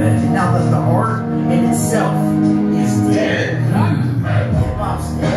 Now that the art in itself is dead.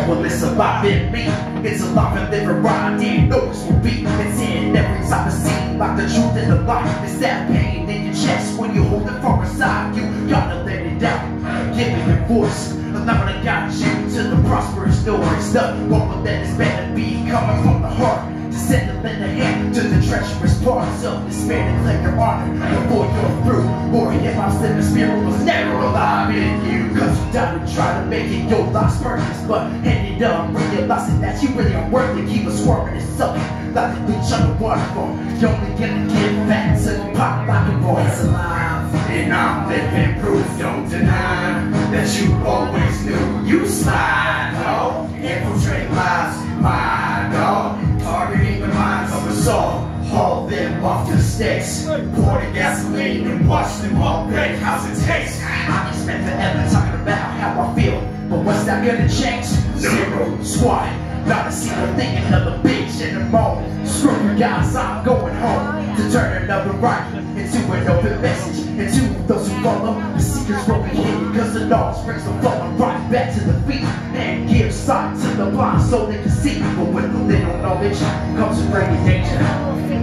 Well, it's alive in me. It's and living. I didn't know this would be. It's in every type of scene. Like the truth and the lie. It's that pain in your chest when you hold it from inside. You gotta let it out. Give it your voice. I'm not gonna guide you to the prosperous stories. The moment that is to be coming from the heart. To send them in the hand to the treacherous parts of despair to clear your honor before you're through. Or hip hop's living spirit was never alive in you. Cause you died and tried to make it your life's purpose. But ended up realizing that you really aren't worth it. Keep us squirming and sucking like a leech on the waterfall. You're only gonna get back to the pop like a boy. It's alive. And I'm living proof, don't deny that you always knew you slide, all. Haul them off the stakes. Pour the gasoline and watch them all break. How's it taste? I can spend forever talking about how I feel. But what's that gonna change? Zero squat. Not a single thing, another bitch in the moment. Screw you guys, I'm going home to turn another right into an open message. And to those who follow, the secrets will be hidden. Cause the knowledge brings the falling right back to the feet. And give sight to the blind so they can see. But with a knowledge comes a great danger.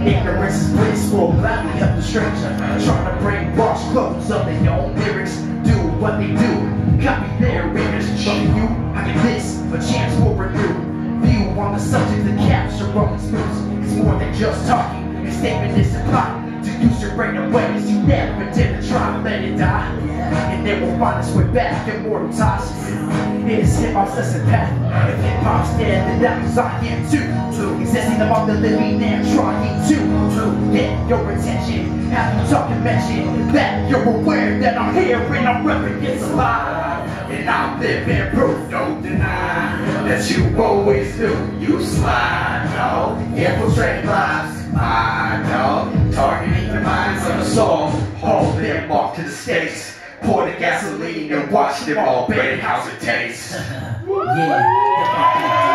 Ignorance is bliss, will gladly help the stranger. Trying to bring bars close of their own lyrics. Do what they do, copy their image. But you, I get this, a chance for renew. View on the subject that capture rolling smooths. It's more than just talking, a statement is implied. To use your brain in ways you never did to try to let it die. And then we'll find its way back, immortalized. It is hip hop's lesson path. If hip hop's dead, then that means I am too. Existing among the living and trying to to get your attention. Have you talking mention that you're aware that I'm here and I'm repping it's alive. And I'm living proof, don't deny that you always do. You slide, dog. Oh, infiltrate lives, all. Haul them off to the States. Pour the gasoline and watch them all bake. How's it taste? Yeah.